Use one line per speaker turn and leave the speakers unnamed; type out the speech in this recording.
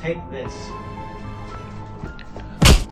take this